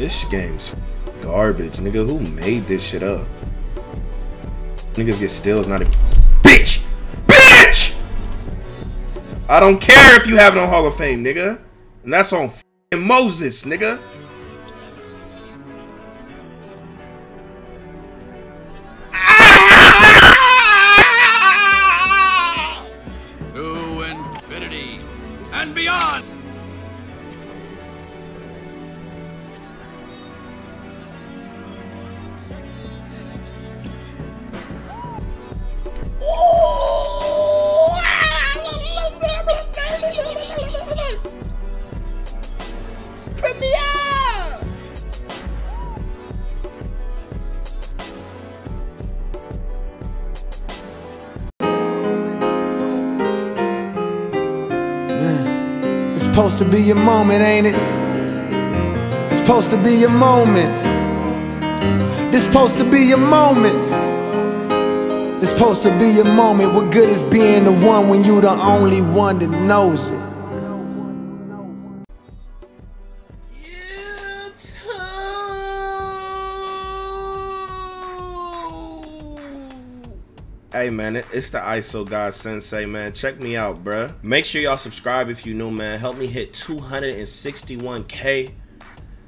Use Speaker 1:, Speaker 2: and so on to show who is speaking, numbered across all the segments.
Speaker 1: This game's garbage, nigga. Who made this shit up? Niggas get steals, not a bitch, bitch. I don't care if you have no Hall of Fame, nigga, and that's on Moses, nigga.
Speaker 2: To infinity and beyond!
Speaker 3: Supposed to be your moment, ain't it? It's supposed to be your moment. This supposed to be your moment. It's supposed to be your moment. What good is being the one when you the only one that knows it?
Speaker 1: Hey man, it's the ISO God Sensei, man. Check me out, bruh. Make sure y'all subscribe if you new, man. Help me hit 261k.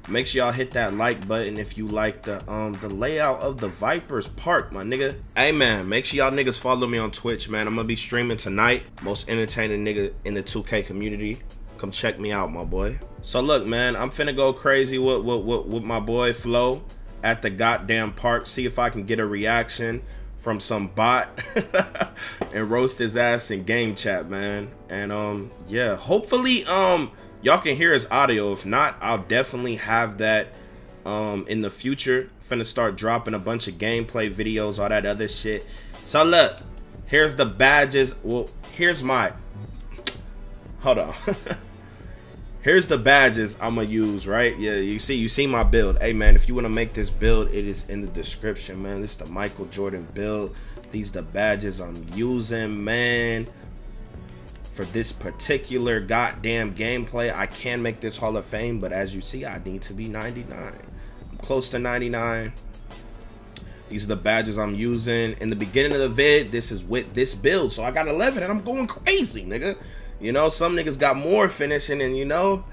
Speaker 1: Make sure y'all hit that like button if you like the um the layout of the Vipers Park, my nigga. Hey man, make sure y'all niggas follow me on Twitch, man. I'm gonna be streaming tonight. Most entertaining nigga in the 2K community. Come check me out, my boy. So look, man, I'm finna go crazy with with, with, with my boy Flo at the goddamn park. See if I can get a reaction from some bot and roast his ass in game chat, man. And um, yeah, hopefully um y'all can hear his audio. If not, I'll definitely have that um in the future. Finna start dropping a bunch of gameplay videos, all that other shit. So look, here's the badges. Well, here's my hold on. Here's the badges I'm gonna use, right? Yeah, you see, you see my build. Hey man, if you wanna make this build, it is in the description, man. This is the Michael Jordan build. These the badges I'm using, man. For this particular goddamn gameplay, I can make this Hall of Fame, but as you see, I need to be 99. I'm close to 99. These are the badges I'm using. In the beginning of the vid, this is with this build. So I got 11 and I'm going crazy, nigga. You know, some niggas got more finishing and you know.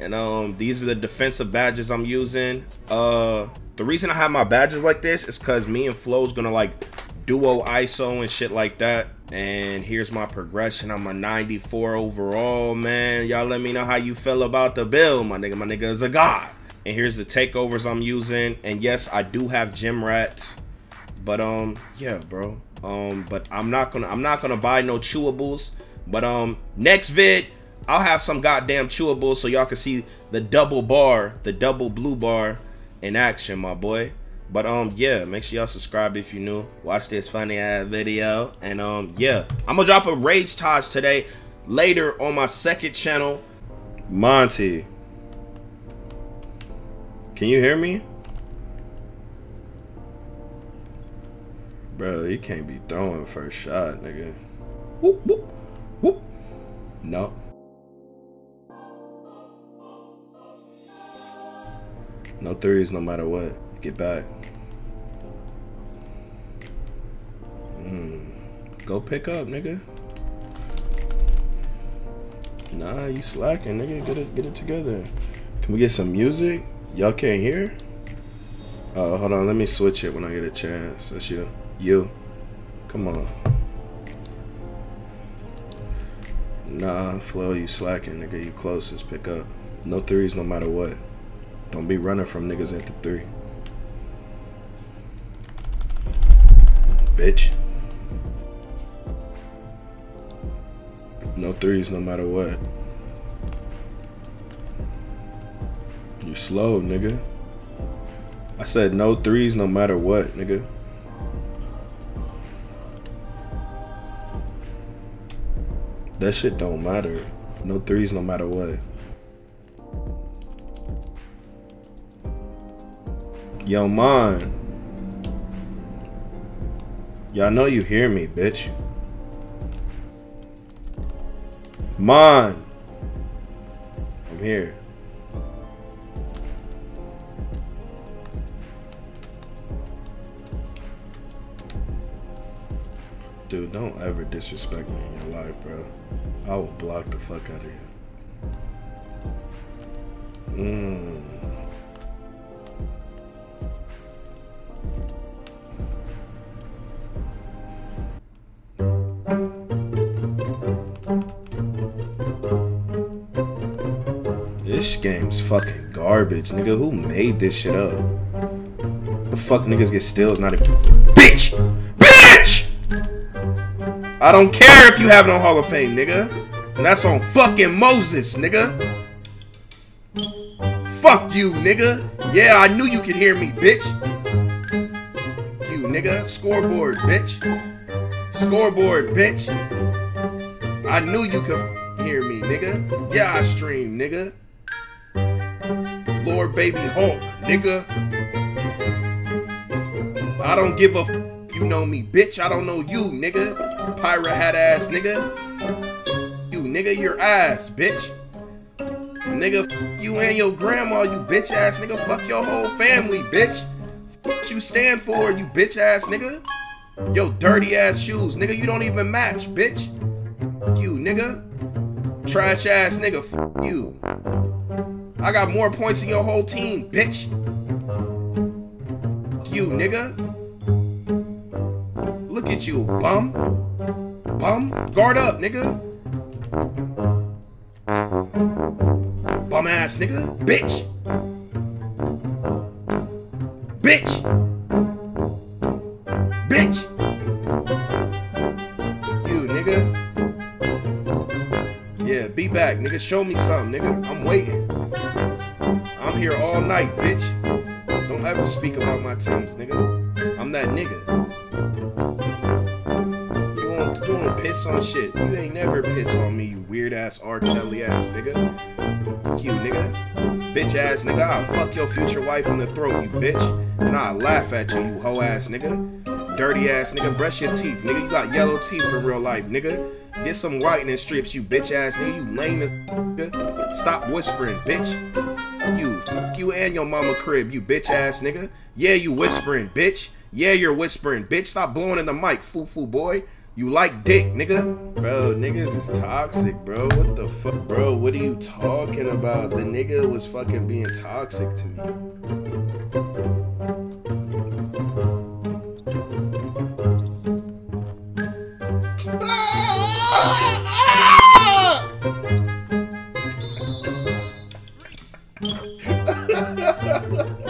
Speaker 1: And um these are the defensive badges I'm using. Uh the reason I have my badges like this is cuz me and Flo's to like duo ISO and shit like that. And here's my progression. I'm a 94 overall, man. Y'all let me know how you feel about the build, my nigga. My nigga is a god. And here's the takeovers I'm using. And yes, I do have gym rats. But um, yeah, bro. Um, but I'm not gonna I'm not gonna buy no chewables. But um, next vid, I'll have some goddamn chewables so y'all can see the double bar, the double blue bar in action, my boy. But um, yeah, make sure y'all subscribe if you're new. Watch this funny ass video, and um, yeah, I'm gonna drop a rage Taj today later on my second channel. Monty, can you hear me? Bro, you can't be throwing first shot, nigga. Whoop, whoop. No. No threes no matter what. Get back. Mm. Go pick up, nigga. Nah, you slacking, nigga. Get it, get it together. Can we get some music? Y'all can't hear? Oh, hold on. Let me switch it when I get a chance. That's you. You. Come on. Nah, Flo, you slacking, nigga. You closest. Pick up. No threes no matter what. Don't be running from niggas at the three. Bitch. No threes no matter what. You slow, nigga. I said no threes no matter what, nigga. That shit don't matter. No threes no matter what. Yo, man. Y'all know you hear me, bitch. Man. I'm here. Dude, don't ever disrespect me in your life, bro. I will block the fuck out of you. Mmm. This game's fucking garbage, nigga. Who made this shit up? The fuck niggas get still is not a bitch. I don't care if you have no Hall of Fame, nigga. And that's on fucking Moses, nigga. Fuck you, nigga. Yeah, I knew you could hear me, bitch. You, nigga. Scoreboard, bitch. Scoreboard, bitch. I knew you could hear me, nigga. Yeah, I stream, nigga. Lord Baby Hulk, nigga. I don't give a f you know me, bitch. I don't know you, nigga. Pirate hat ass, nigga. You, nigga, your ass, bitch. Nigga, you and your grandma, you bitch ass nigga. Fuck your whole family, bitch. What you stand for, you bitch ass nigga? Yo, dirty ass shoes, nigga. You don't even match, bitch. Fuck you, nigga. Trash ass nigga. Fuck you. I got more points than your whole team, bitch. You, nigga. Look at you, bum. Bum. Guard up, nigga. Bum ass nigga. Bitch. Bitch. Bitch. You, nigga. Yeah, be back, nigga. Show me something, nigga. I'm waiting. I'm here all night, bitch. Don't ever speak about my teams, nigga. I'm that nigga. Piss on shit. You ain't never piss on me, you weird ass R. Kelly ass nigga. You nigga. Bitch ass nigga. I'll fuck your future wife in the throat, you bitch. And I'll laugh at you, you hoe ass nigga. Dirty ass nigga. Brush your teeth, nigga. You got yellow teeth in real life, nigga. Get some whitening strips, you bitch ass nigga. You lame as nigga. Stop whispering, bitch you. You and your mama crib, you bitch ass nigga. Yeah, you whispering, bitch. Yeah, you're whispering, bitch. Stop blowing in the mic, foo foo boy. You like dick, nigga. Bro, niggas is toxic, bro. What the fuck? Bro, what are you talking about? The nigga was fucking being toxic to me.